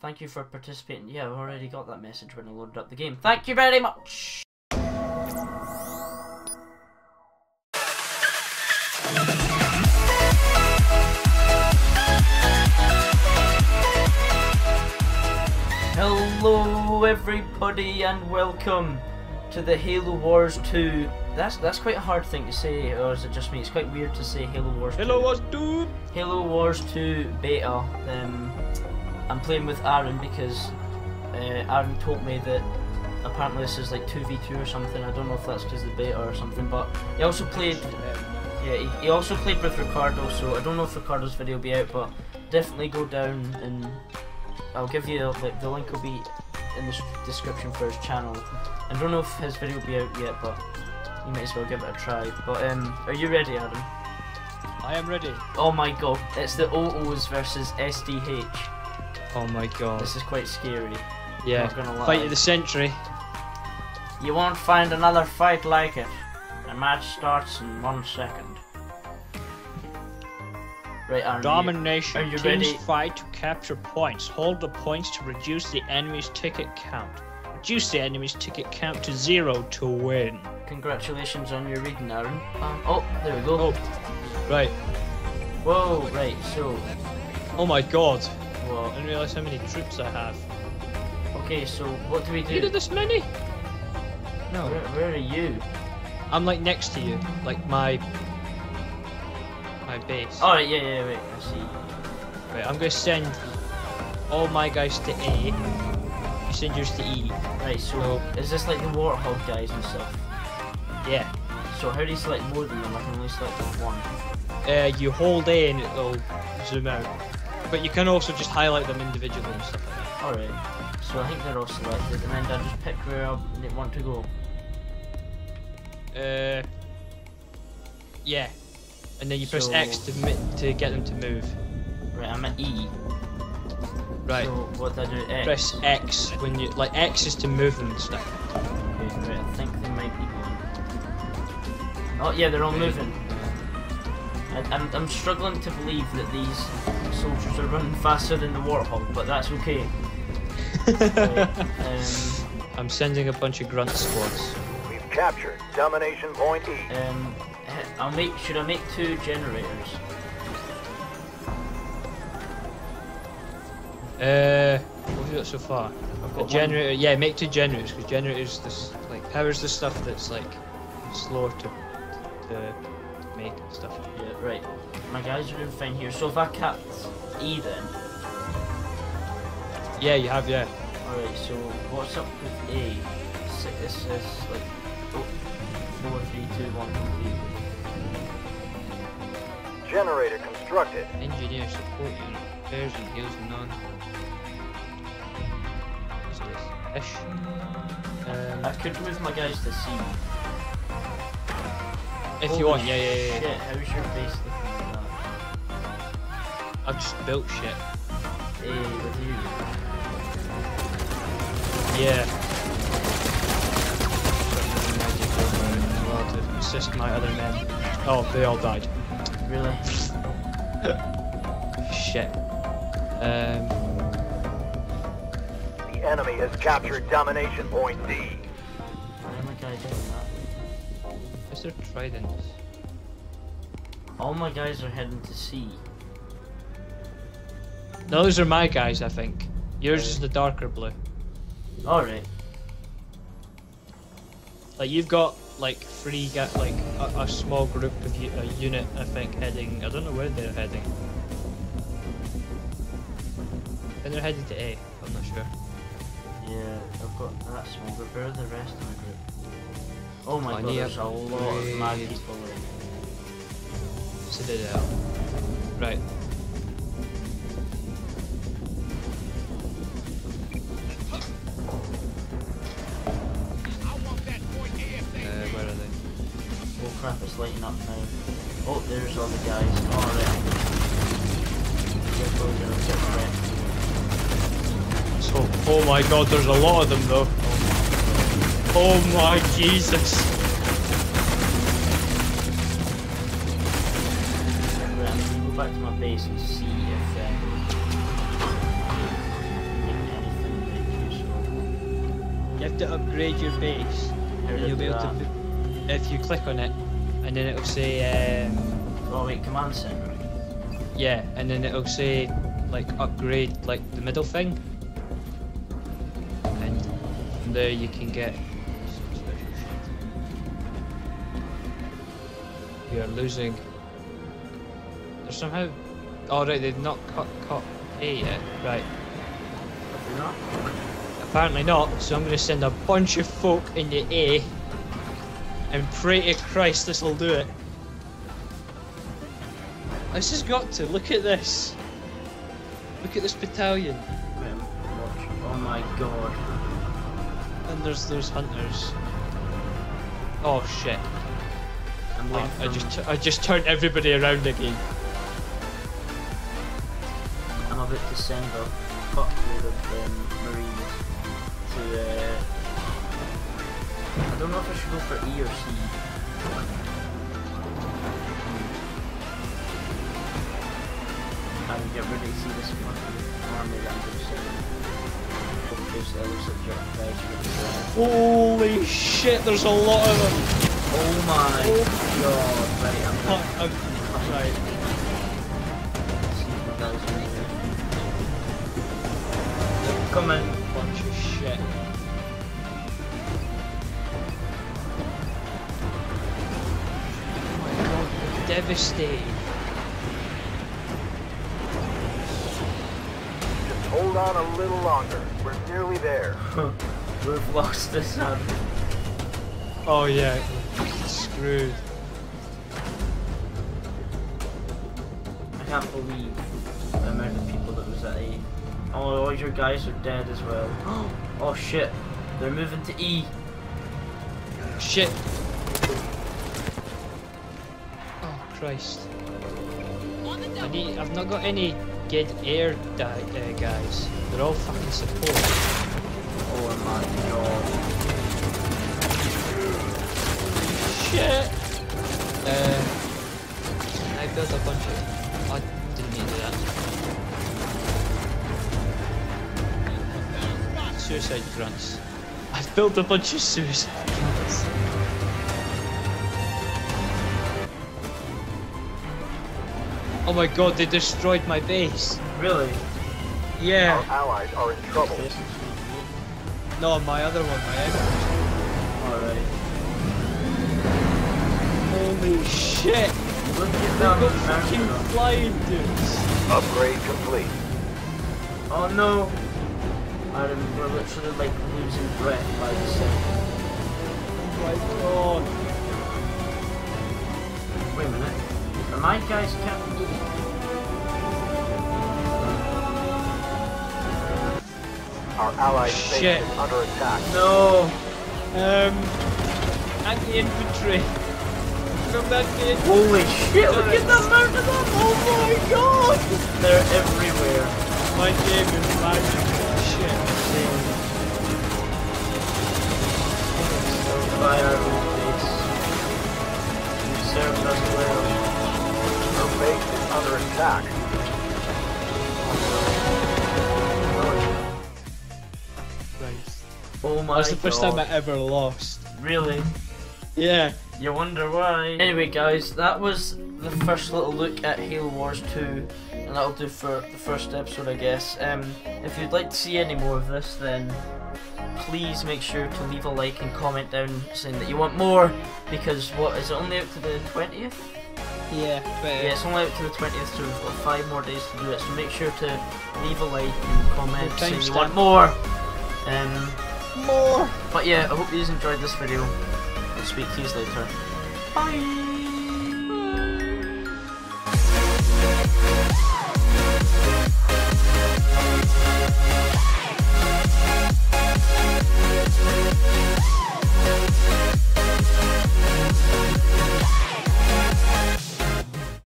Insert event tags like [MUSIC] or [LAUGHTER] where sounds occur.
Thank you for participating. Yeah, I've already got that message when I loaded up the game. Thank you very much. Hello everybody and welcome to the Halo Wars 2. That's that's quite a hard thing to say, or is it just me? It's quite weird to say Halo Wars 2. Hello, what's dude? Halo Wars 2 beta. Um, I'm playing with Aaron because uh, Aaron told me that apparently this is like 2v2 or something. I don't know if that's because the beta or something, but he also played. Yeah, he, he also played with Ricardo, so I don't know if Ricardo's video will be out, but definitely go down and I'll give you like the link will be in the description for his channel. I don't know if his video will be out yet, but you might as well give it a try. But um, are you ready, Adam? I am ready. Oh my god, it's the OOs versus SDH. Oh my god. This is quite scary. yeah. not gonna lie. Fight of the century. You won't find another fight like it. The match starts in one second. Right, Aaron. you- Domination. are you Teams ready? fight to capture points. Hold the points to reduce the enemy's ticket count. Reduce the enemy's ticket count to zero to win. Congratulations on your reading, Aaron. Um, oh, there we go. Oh. Right. Whoa, right, so. Oh my god. I Well, didn't realize how many troops I have. okay, so what do we do? You did do? this many? No. Where, where are you? I'm like next to you. Like my my base. Alright, yeah, yeah, wait, I see. Right, I'm gonna send all my guys to A. You send yours to E. Right, so No. is this like the Warthog guys and stuff? Yeah. So how do you select more than them? I can only select one. Uh, you hold A and it'll zoom out. But you can also just highlight them individually and stuff like that. Alright, so I think they're all selected, and then I just pick where I want to go. Uh, yeah. And then you press So- X to to get them to move. Right, I'm at E. Right. So what do I do? X. Press X when you like X is to move them and stuff. Okay, right, I think they might be going. Oh yeah, they're all moving. I, I'm, I'm struggling to believe that these soldiers are running faster than the Warthog, but that's okay. Right, [LAUGHS] um, I'm sending a bunch of grunt squads. We've captured domination point E. um, I'll make. Should I make two generators? Uh, what have you got so far? I've A got one- generator, yeah, make two generators because generators this like powers the stuff that's like slower to to make and stuff. Yeah, right. My guys are doing fine here. So if I capped E then, Yeah, you have yeah. alright. So what's up with A? Si- This is like oh, four, three, two, one, three. Generator constructed. Engineer support unit repairs and heals none. What's this? Fish. Um, I could move my guys to C. if Holy you want, yeah, yeah, yeah. yeah. Shit, how's your base looking now? I've just built shit. A with you. Yeah. Magic over it as well to assist my other men. Oh, they all died. Really? [LAUGHS] Shit. Um, The enemy has captured domination point D. Why am I guys doing that? Tridents? All my guys are heading to sea. Those are my guys, I think. Yours is the darker blue. Alright. Like you've got like three, like a, a small group of a unit, I think, heading. I don't know where they're heading. And they're heading to A. I'm not sure. Yeah, I've got that small group. Where are the rest of my group? Oh my I god, there's a lot of mad upgrade. people in. Citadel. Right. Uh, where are they? Oh crap, it's lighting up now. Oh, there's all the guys. Alright. Careful, you're gonna get wrecked. So, oh my god, there's a lot of them though. Oh my Jesus. Right, go back to my base and see if um, have to upgrade your base. And you'll be able that? put- If you click on it, and then it'll say, um, Oh wait, command center. yeah, and then it'll say, like, upgrade, like, the middle thing. And from there you can get We are losing. They're somehow. Oh, right, they've not cut, cut A yet. Right. Have not? Apparently not, so I'm going to send a bunch of folk into A and pray to Christ this will do it. This has got to. Look at this. Look at this battalion. Oh my god. And there's those hunters. Oh shit. I'm Oh, I just I just turned everybody around again. I'm about to send a fuckload of um, Marines to. Uh, I don't know if I should go for E or C. And get ready to see this fucking army that I'm going to send. Focus, that looks like your guys are gonna be Holy shit! There's a lot of them. Oh my Oh. god, oh, right, I'm Oh, gonna I'm- right. see if guys are here. They're. Bunch of shit. Oh my god, they're devastating. Just hold on a little longer. We're nearly there. [LAUGHS] We've lost this one. Oh yeah, screwed. I can't believe the amount of people that was at A. Oh, all your guys are dead as well. [GASPS] Oh shit, they're moving to E. Shit. Oh Christ. I need. I've not got any good air di- uh, guys. They're all fucking support. Oh my god. Shit. Uh, I built a bunch of. I didn't need to do that. Suicide grunts. I've built a bunch of suicide grunts. Oh my god, they destroyed my base. Really? Yeah. Our allies are in trouble. No, my other one, my Everest. Alright. Holy shit! Look at They've them fucking mountain. flying dudes. Upgrade complete. Oh no! Adam, we're literally like losing breath by the second. Oh my god. Wait a minute. Are my guys captain? Our allied base Shit. is under attack. No! Um, anti-infantry. From that gate. Holy shit, look at the amount of them! Oh my god! They're everywhere. My game is magic. Shit. By our own base. You served us well. Our base is under attack. Christ. Oh my That's the first god. time I ever lost. Really? Yeah. You wonder why. Anyway, guys, that was the first little look at Halo Wars 2, and that'll do for the first episode, I guess. Um, if you'd like to see any more of this, then please make sure to leave a like and comment down saying that you want more, because what is it only out to the 20th? Yeah, but Yeah, it's only out to the 20th, so we've got five more days to do it. So make sure to leave a like and comment Good saying you timestamp. want more. Um, more. but yeah, I hope you enjoyed this video. Speak to you later. Bye.